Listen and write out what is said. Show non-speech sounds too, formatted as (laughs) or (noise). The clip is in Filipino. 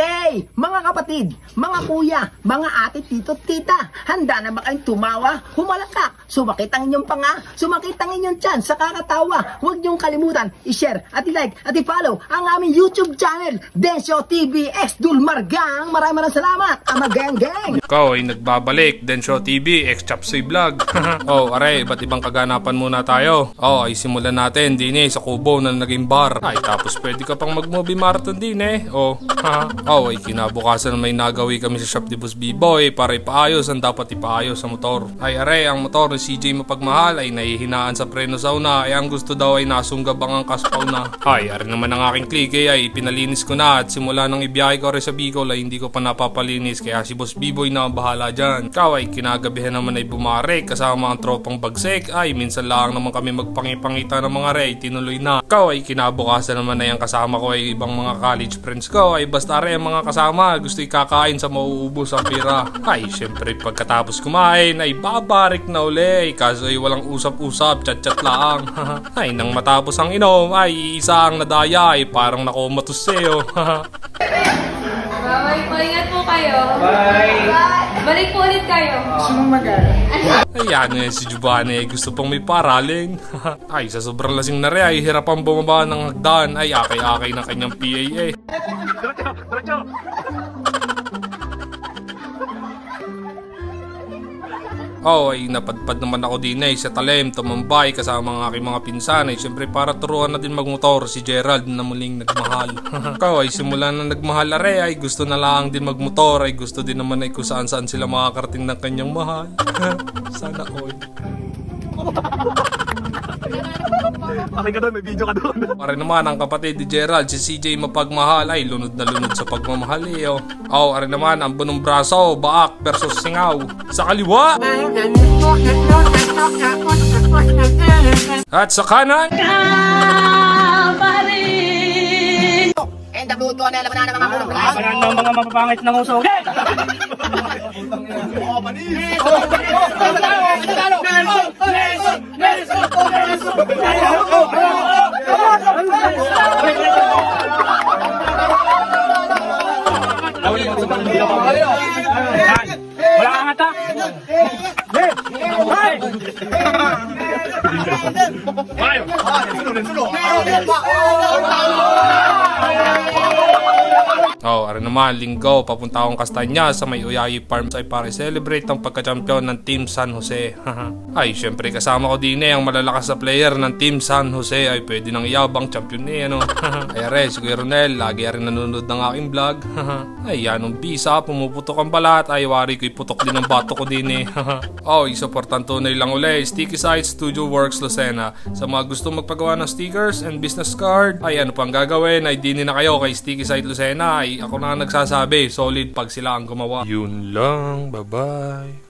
Okay, mga kapatid, mga kuya, mga ate, tito, tita, handa na ba kayong tumawa, humalakak, sumakit ang inyong panga, sumakit ang inyong tiyan sa kakatawa. Huwag niyong kalimutan, i-share at i-like at i-follow ang aming YouTube channel, Densyo TV X Dulmargang. Maraming maraming salamat, ama gang. Ikaw ay nagbabalik, Densyo TV, ex-Chapsoy Vlog. (laughs) oh, aray, ba't ibang kaganapan muna tayo? Oh, ay simulan natin din eh, sa kubo na naging bar. Ay, tapos pwede ka pang mag-movie marathon din eh. Oh. (laughs) Oh, ay kinabukasan may nagawi kami sa shop ni Boss B-Boy para ipaayos ang dapat ipaayos sa motor. Ay, aray, ang motor ni CJ mapagmahal ay nahihinaan sa preno sa una. Ay, ang gusto daw ay nasunggabang ang kaspaw na. Ay, aray naman ang aking klike ay pinalinis ko na at simula nang ibiyahe ko rin sa Bicol ay hindi ko pa napapalinis kaya si Boss B-Boy na ang bahala dyan. Ikaw ay kinagabihan naman ay bumare kasama ang tropang bagsek ay minsan lang naman kami magpangipangita ng mga ray tinuloy na. Ikaw ay kinabukasan naman na yung kasama ko ay ibang mga college friends ko ay basta rin ang mga kasama gusto ikakain sa mauubos ang pira. Ay syempre pagkatapos kumain ay babarik na uli kaso ay walang usap-usap chat-chat lang. (laughs) ay nang matapos ang inom ay isa ang nadaya ay parang nakomatos sa'yo. Bye po, ingat po kayo. Bye! Balik po ulit kayo. Gusto mong mag-aral? (laughs) Ayan eh, si Giovanni gusto pang may paraling. (laughs) ay, sa sobrang lasing na rin ay hirapan bumaba ng hagdan. Ay, akay-akay ng kanyang PAA. Oh, ay napadpad naman ako din eh sa Talem, tumambay kasama ang aking mga pinsan ay siyempre para turuan na din magmotor si Gerald na muling nagmahal. (laughs) Ikaw ay simula na nagmahal are ay gusto na lang din magmotor ay gusto din naman ay kung saan saan sila makakarating ng kanyang mahal. (laughs) Sana all. (laughs) Okay ka doon, may video ka doon. (laughs) Para naman ang kapatid ni Gerald, si CJ mapagmahal ay lunod na lunod sa pagmamahal eh. Oh, oh are naman ang bunong braso, baak versus singaw. Sa kaliwa! At sa kanan! NW2 na laban na mga mulong Parang ng mga mapapangit na uso. Wala (laughs) 哎呦，妈呀！你这种人，这种，哎呦，妈呀！Oh, ano naman, linggo, papunta akong Kastanya sa may Uyayi Farms ay para celebrate ang pagka-champion ng Team San Jose. (laughs) ay, syempre kasama ko din eh ang malalakas na player ng Team San Jose ay pwede nang iyabang champion eh, ano. (laughs) ay, are, si Kuya Ronel, lagi rin nanonood ng aking vlog. (laughs) ay, yan, ang bisa, pumuputok ang balat, ay, wari ko iputok din ang bato ko din eh. oh, isuportan tunay lang uli, Sticky Site Studio Works Lucena. Sa mga gusto magpagawa ng stickers and business card, ay ano pang gagawin, ay dinin na kayo kay Sticky Site Lucena, ay ako na nagsasabi, solid pag sila ang gumawa. Yun lang, bye-bye.